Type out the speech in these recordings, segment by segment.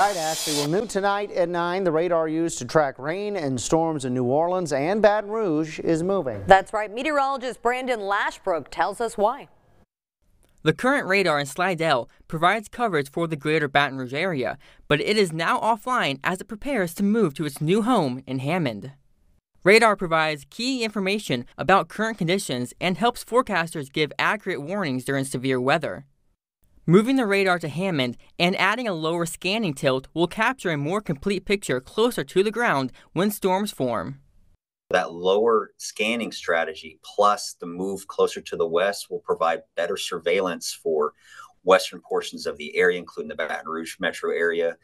All right, Ashley. Well, new tonight at 9, the radar used to track rain and storms in New Orleans and Baton Rouge is moving. That's right. Meteorologist Brandon Lashbrook tells us why. The current radar in Slidell provides coverage for the greater Baton Rouge area, but it is now offline as it prepares to move to its new home in Hammond. Radar provides key information about current conditions and helps forecasters give accurate warnings during severe weather. Moving the radar to Hammond and adding a lower scanning tilt will capture a more complete picture closer to the ground when storms form. That lower scanning strategy plus the move closer to the west will provide better surveillance for western portions of the area, including the Baton Rouge metro area.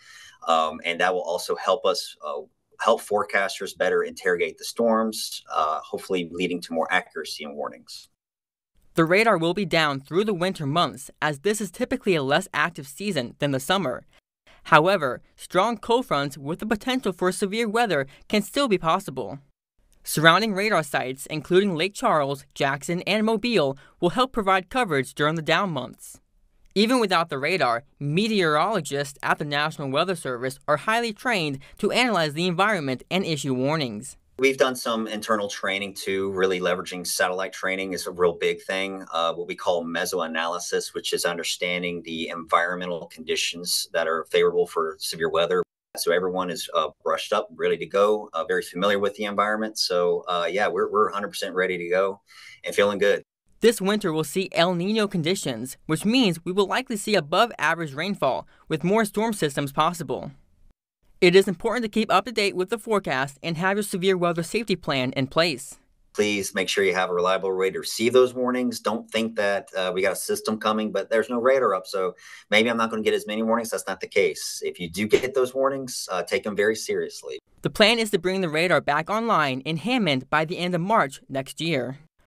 Um, and that will also help us uh, help forecasters better interrogate the storms, uh, hopefully leading to more accuracy in warnings. The radar will be down through the winter months, as this is typically a less active season than the summer. However, strong cold fronts with the potential for severe weather can still be possible. Surrounding radar sites, including Lake Charles, Jackson, and Mobile, will help provide coverage during the down months. Even without the radar, meteorologists at the National Weather Service are highly trained to analyze the environment and issue warnings. We've done some internal training too, really leveraging satellite training is a real big thing. Uh, what we call mesoanalysis, which is understanding the environmental conditions that are favorable for severe weather. So everyone is uh, brushed up, ready to go, uh, very familiar with the environment. So uh, yeah, we're, we're 100% ready to go and feeling good. This winter will see El Nino conditions, which means we will likely see above average rainfall with more storm systems possible. It is important to keep up to date with the forecast and have your severe weather safety plan in place. Please make sure you have a reliable way to receive those warnings. Don't think that uh, we got a system coming, but there's no radar up. So maybe I'm not going to get as many warnings. That's not the case. If you do get those warnings, uh, take them very seriously. The plan is to bring the radar back online in Hammond by the end of March next year.